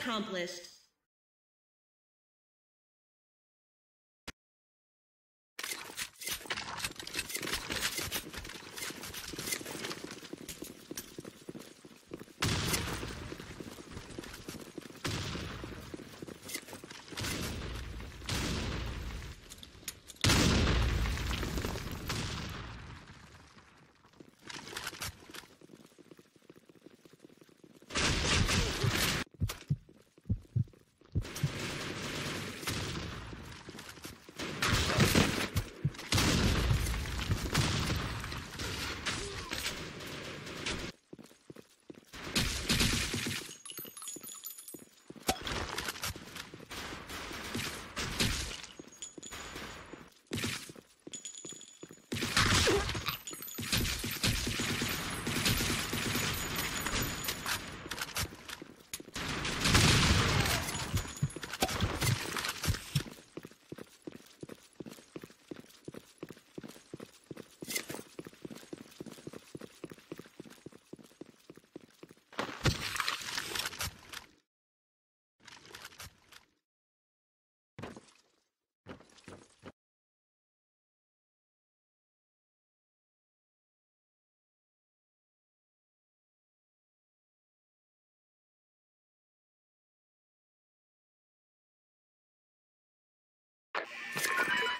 Accomplished.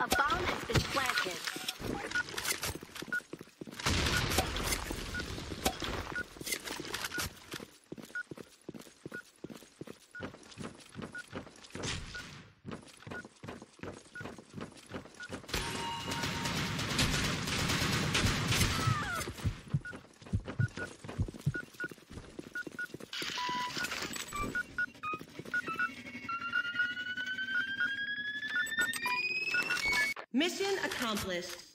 A bomb has been planted. Mission accomplished.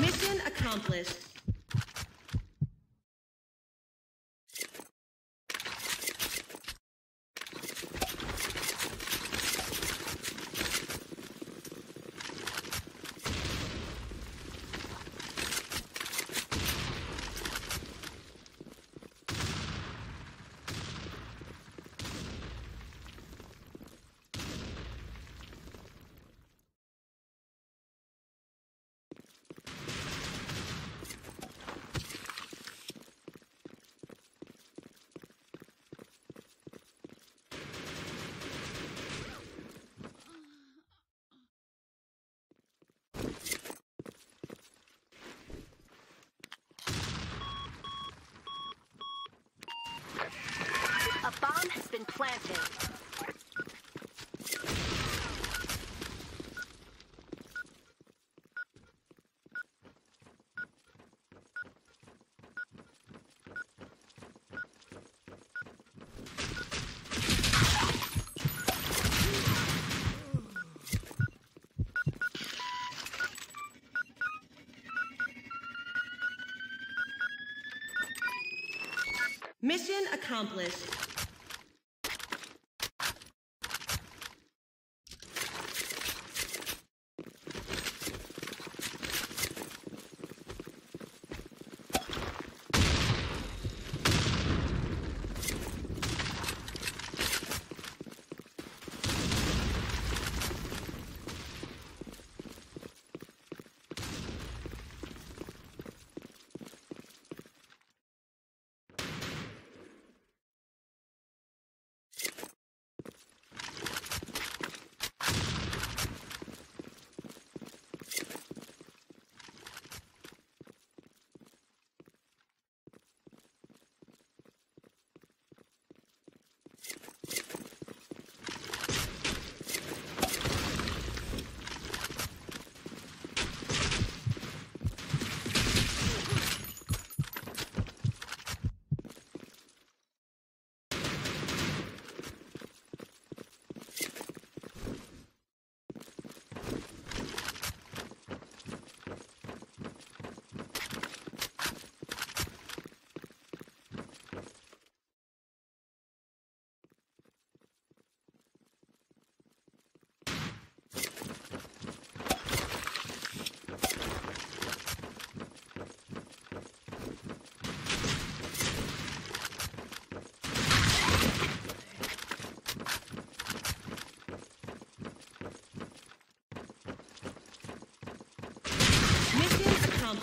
Mission accomplished. A bomb has been planted. Mission accomplished.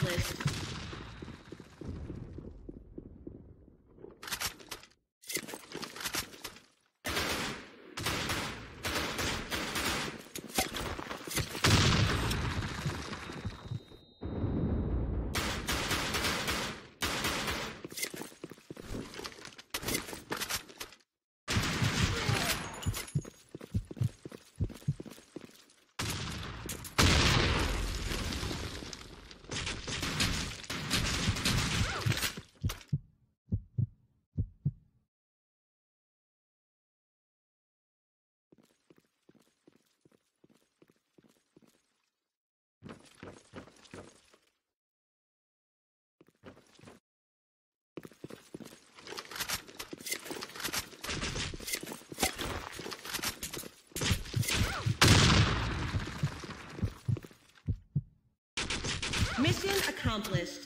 Accomplished. Mission accomplished.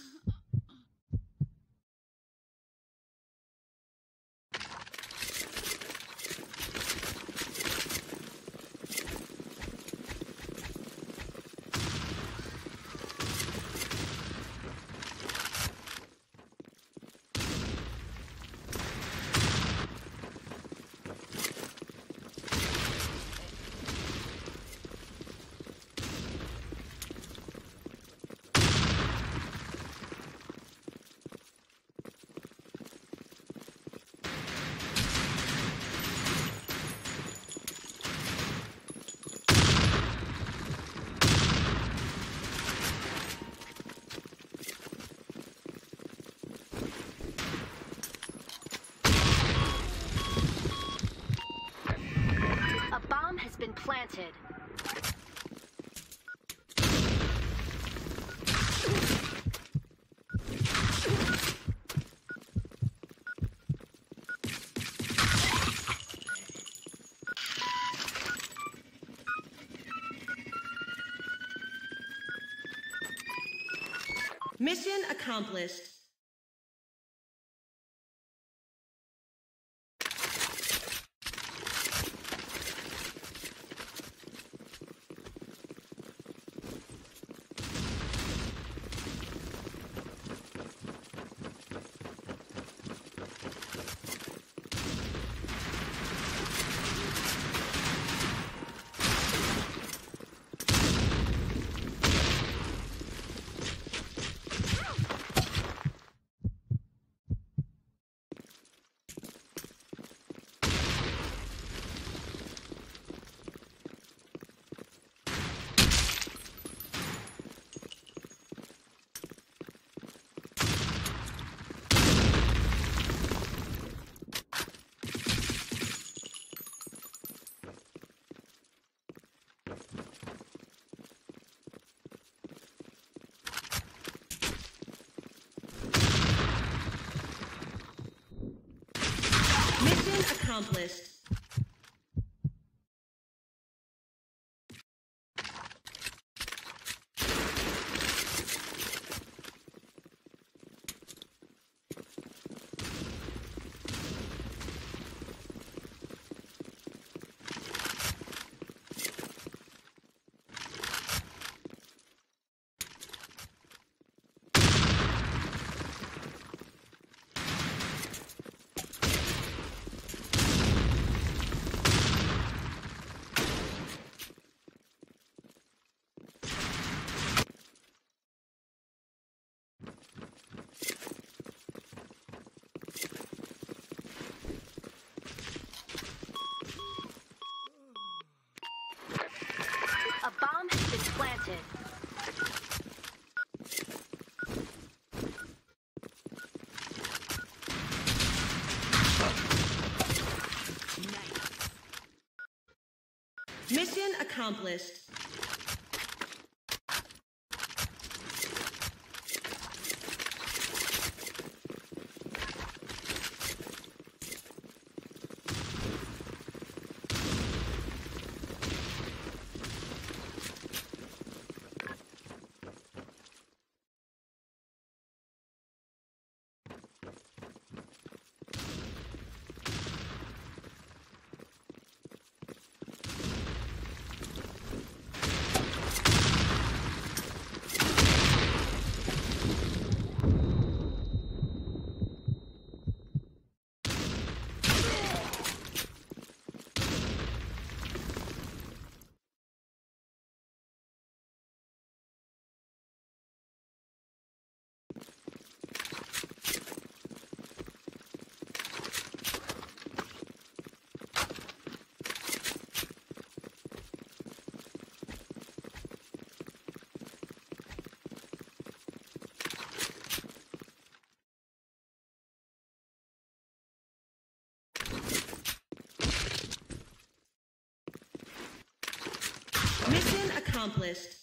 A bomb has been planted. Mission accomplished. Mission accomplished. A bomb has been planted. Mission accomplished. Accomplished.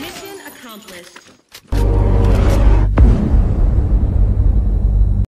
Mission accomplished.